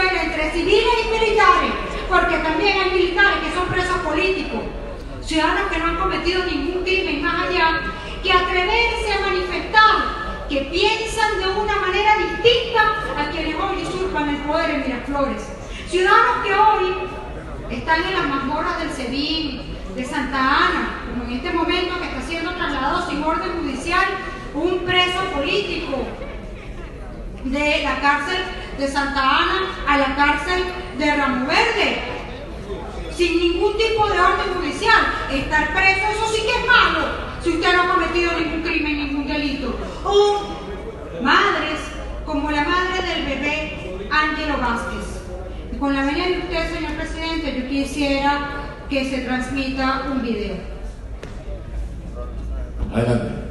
Entre civiles y militares, porque también hay militares que son presos políticos, ciudadanos que no han cometido ningún crimen más allá que atreverse a manifestar que piensan de una manera distinta a quienes hoy usurpan el poder en Miraflores. Ciudadanos que hoy están en las mazmorras del SEBIN, de Santa Ana, como en este momento que está siendo trasladado sin orden judicial un preso político de la cárcel de Santa Ana a la cárcel de Ramo Verde, sin ningún tipo de orden judicial. Estar preso, eso sí que es malo, si usted no ha cometido ningún crimen, ningún delito. O madres como la madre del bebé Ángelo Vázquez. Y con la venia de usted, señor presidente, yo quisiera que se transmita un video. Adelante.